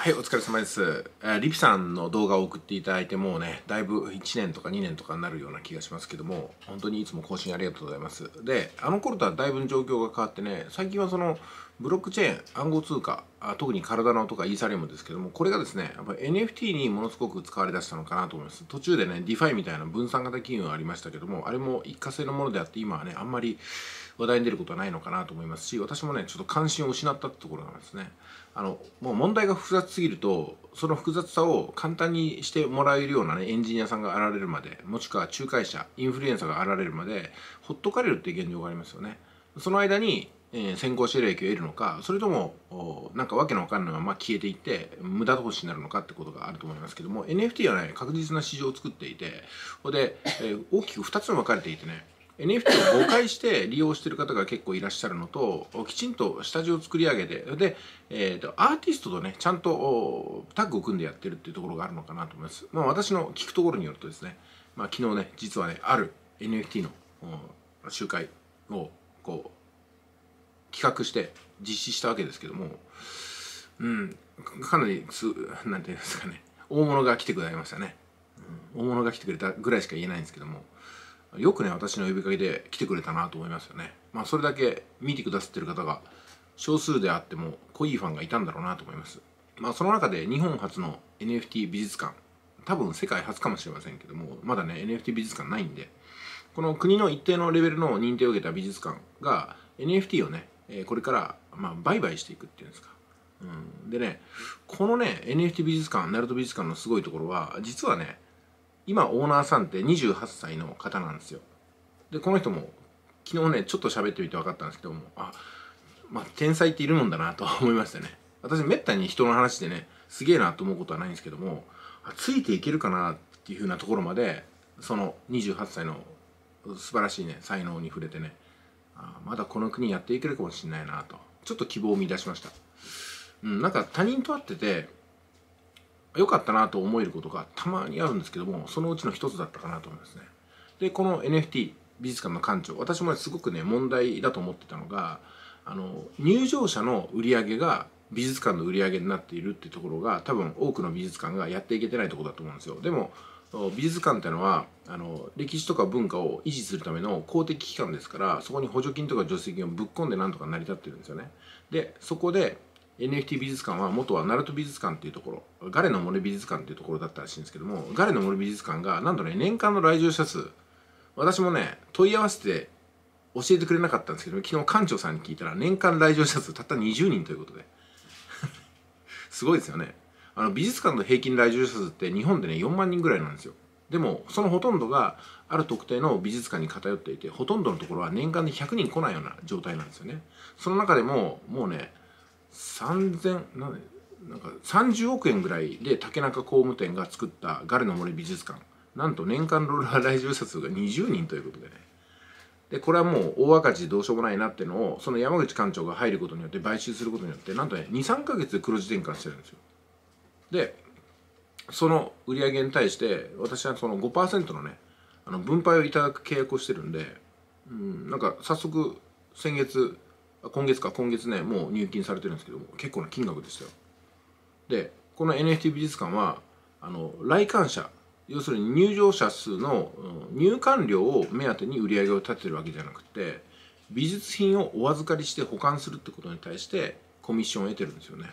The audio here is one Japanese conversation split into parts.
はい、お疲れ様です。リピさんの動画を送っていただいてもうね、だいぶ1年とか2年とかになるような気がしますけども、本当にいつも更新ありがとうございます。で、あの頃とはだいぶ状況が変わってね、最近はそのブロックチェーン、暗号通貨、あ特に体のとかイーサリアムですけども、これがですね、やっぱ NFT にものすごく使われ出したのかなと思います。途中でね、 DeFi みたいな分散型金融ありましたけども、あれも一過性のものであって、今はね、あんまり話題に出ることはないのかなと思いますし私もねちょっと関心を失ったってところなんですね。あのもう問題が複雑すぎるとその複雑さを簡単にしてもらえるようなねエンジニアさんが現れるまでもしくは仲介者インフルエンサーが現れるまでほっとかれるっていう現状がありますよね。その間にえー先行して利益を得るのかそれともおなんかわけのわかんないまま消えていって無駄投資になるのかってことがあると思いますけども NFT はね確実な市場を作っていてこれで、えー大きく2つに分かれていてね NFT を誤解して利用してる方が結構いらっしゃるのときちんと下地を作り上げてで、えーとアーティストとねちゃんとタッグを組んでやってるっていうところがあるのかなと思います、まあ、私の聞くところによるとですね、まあ、昨日ね実はねある NFT の集会をこう企画して実施したわけですけどもうんかなりすなんていうんですかね大物が来てくれましたね、うん大物が来てくれたぐらいしか言えないんですけどもよくね私の呼びかけで来てくれたなと思いますよね。まあそれだけ見てくださってる方が少数であっても濃いファンがいたんだろうなと思います。まあその中で日本初の NFT 美術館多分世界初かもしれませんけどもまだね NFT 美術館ないんでこの国の一定のレベルの認定を受けた美術館が NFT をねこれからまあ売買していくっていうんですか。うん、でねこのね NFT 美術館ナルト美術館のすごいところは実はね今オーナーさんって28歳の方なんですよ。でこの人も昨日ねちょっと喋ってみて分かったんですけどもあまあ天才っているもんだなと思いましたね。私めったに人の話でねすげえなと思うことはないんですけどもついていけるかなっていうふうなところまでその28歳の素晴らしいね才能に触れてねあまだこの国やっていけるかもしれないなとちょっと希望を見出しました。うん、なんか他人と会ってて良かったなと思えることがたまにあるんですけどもそのうちの一つだったかなと思いますね。でこの NFT 美術館の館長私もすごくね問題だと思ってたのがあの入場者の売り上げが美術館の売り上げになっているっていうところが多分多くの美術館がやっていけてないところだと思うんですよ。でも美術館ってのはあの歴史とか文化を維持するための公的機関ですからそこに補助金とか助成金をぶっ込んでなんとか成り立ってるんですよね。でそこで NFT 美術館は元はナルト美術館っていうところガレの森美術館っていうところだったらしいんですけどもガレの森美術館がなんとね年間の来場者数私もね問い合わせて教えてくれなかったんですけど昨日館長さんに聞いたら年間来場者数たった20人ということで。すごいですよね。あの美術館の平均来場者数って日本でね4万人ぐらいなんですよ。でもそのほとんどがある特定の美術館に偏っていてほとんどのところは年間で100人来ないような状態なんですよね。その中でももうね3000なんなんか30億円ぐらいで竹中工務店が作ったガレの森美術館。なんと年間ローラー来場者数が20人ということでね。でこれはもう大赤字どうしようもないなっていうのをその山口館長が入ることによって買収することによってなんとね23か月で黒字転換してるんですよ。でその売り上げに対して私はその5%のねあの分配をいただく契約をしてるんで、うん、なんか早速先月今月か今月ねもう入金されてるんですけども結構な金額でしたよ。でこの NFT 美術館はあの来館者要するに入場者数の入館料を目当てに売り上げを立ててるわけじゃなくて美術品をお預かりして保管するってことに対してコミッションを得てるんですよね。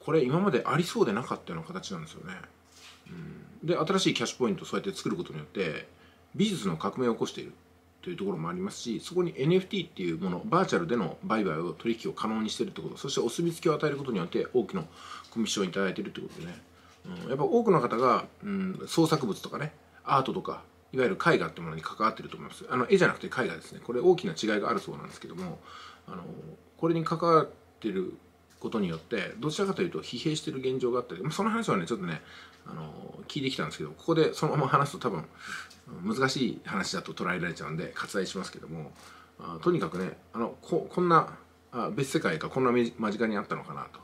これ今までありそうでなかったような形なんですよね、うん、で新しいキャッシュポイントをそうやって作ることによって美術の革命を起こしている。というところもありますしそこに NFT っていうものバーチャルでの売買を取引を可能にしてるってことそしてお墨付きを与えることによって多くのコミッションをいただいてるってことでね、うん、やっぱ多くの方が、うん、創作物とかねアートとかいわゆる絵画ってものに関わってると思います。あの絵じゃなくて絵画ですね。これ大きな違いがあるそうなんですけどもあのこれに関わってることによってどちらかというと疲弊してる現状があったりその話はねちょっとねあの聞いてきたんですけどここでそのまま話すと多分難しい話だと捉えられちゃうんで割愛しますけどもあとにかくねあのここんなあ別世界がこんな間近にあったのかなと。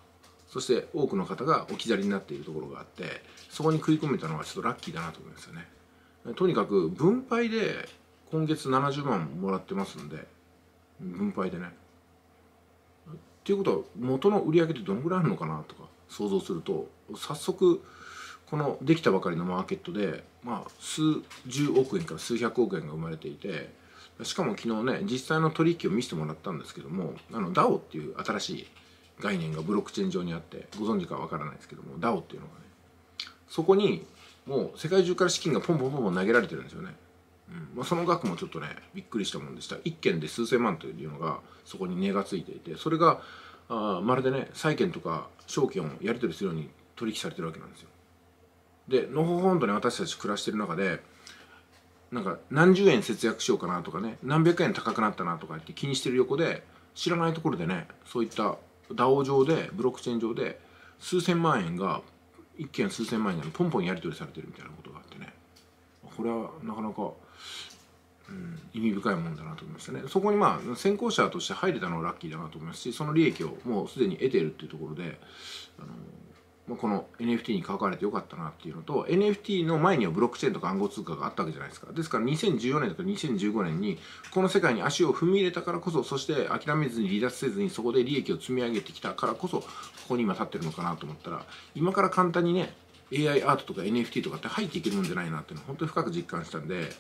そして多くの方が置き去りになっているところがあってそこに食い込めたのはちょっとラッキーだなと思いますよね。とにかく分配で今月70万もらってますんで分配でね。っていうことは元の売り上げってどのぐらいあるのかなとか想像すると早速このできたばかりのマーケットで、まあ、数十億円から数百億円が生まれていてしかも昨日ね実際の取引を見せてもらったんですけどもあの DAO っていう新しい概念がブロックチェーン上にあってご存知かわからないですけども DAO っていうのがねそこにもう世界中から資金がポンポンポンポン投げられてるんですよね。うん。まあ、その額もちょっとねびっくりしたもんでした。1件で数千万というのがそこに値がついていてそれがあまるでね債券とか証券をやり取りするように取引されてるわけなんですよ。でのほほんとに私たち暮らしてる中でなんか何十円節約しようかなとかね何百円高くなったなとかって気にしてる横で知らないところでねそういった DAO 上でブロックチェーン上で数千万円が一件数千万円がポンポンやり取りされてるみたいなことがあって。これはなかなか、うん、意味深いもんだなと思いましたね。そこにまあ先行者として入れたのはラッキーだなと思いますしその利益をもうすでに得ているっていうところであのま、この NFT に関われてよかったなっていうのと NFT の前にはブロックチェーンとか暗号通貨があったわけじゃないですか。ですから2014年とか2015年にこの世界に足を踏み入れたからこそそして諦めずに離脱せずにそこで利益を積み上げてきたからこそここに今立ってるのかなと思ったら今から簡単にね AI アートとか NFT とかって入っていけるんじゃないなっていうのは本当に深く実感したんで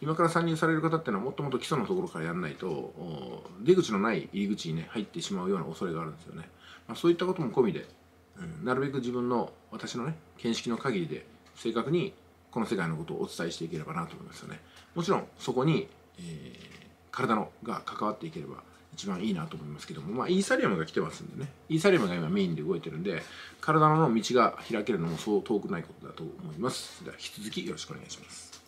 今から参入される方っていうのはもっともっと基礎のところからやらないと出口のない入り口にね入ってしまうような恐れがあるんですよね、まあ、そういったことも込みでうん、なるべく自分の私のね見識の限りで正確にこの世界のことをお伝えしていければなと思いますよね。もちろんそこに、えー、体のが関わっていければ一番いいなと思いますけども、まあ、イーサリアムが来てますんでね。イーサリアムが今メインで動いてるんで体の道が開けるのもそう遠くないことだと思います。では引き続きよろしくお願いします。